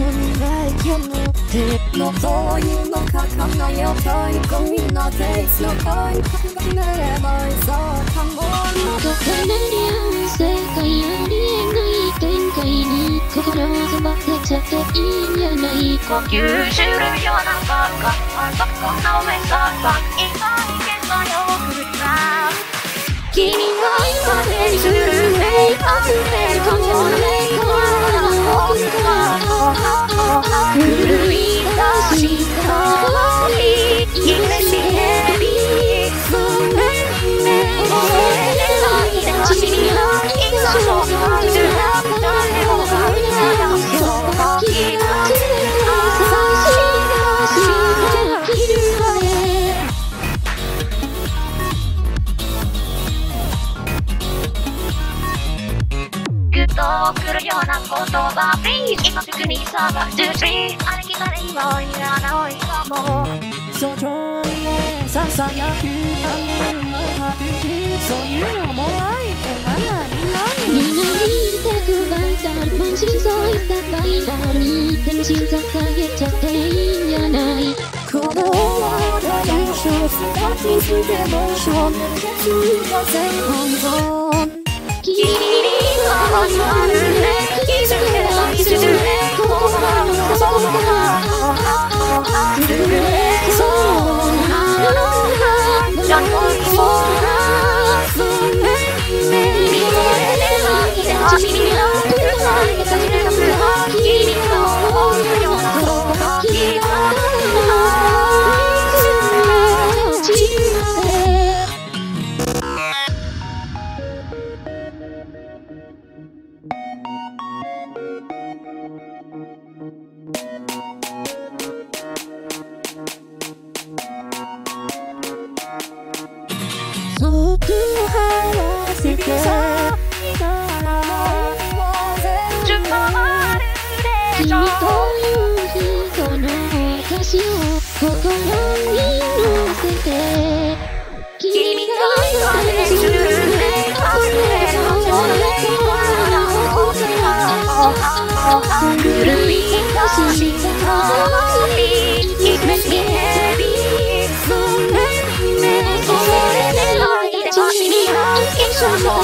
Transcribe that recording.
運命よの手のそういの書かないよ遠いゴミのテイスの恋考えればいそうかも重なり合う世界ありえない展開に心を詰まってちゃっていいんじゃない呼吸するようなバカあそこの目さば今いけそよくさ君が今でするねあるこのグッとくるような言葉 Please 今すぐに探す Tree 歩きたれ今いらないかも所長へささやくあるのはそういうのも愛って何みんな見てくばいたる満身そういったバイタルに天心捧げちゃっていいんじゃないこのまま練習したきしても少年がついた全本本君には私を心に乗せて。君ががい。するあふれのそれから狂い出したり夢にへびすめめそれでないで走りな一緒の